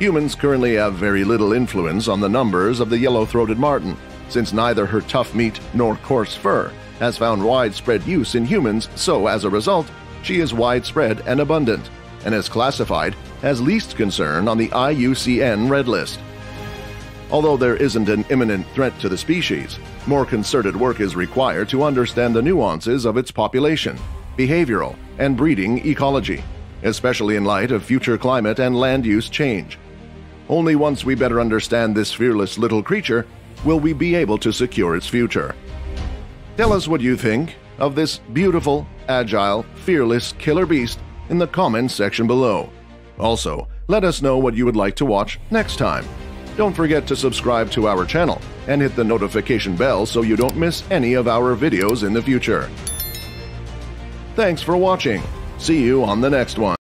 Humans currently have very little influence on the numbers of the yellow throated marten, since neither her tough meat nor coarse fur has found widespread use in humans, so as a result, she is widespread and abundant, and is classified as least concern on the IUCN Red List. Although there isn't an imminent threat to the species, more concerted work is required to understand the nuances of its population, behavioral, and breeding ecology, especially in light of future climate and land use change. Only once we better understand this fearless little creature will we be able to secure its future. Tell us what you think of this beautiful, agile, fearless killer beast in the comments section below. Also, let us know what you would like to watch next time. Don't forget to subscribe to our channel and hit the notification bell so you don't miss any of our videos in the future. Thanks for watching. See you on the next one.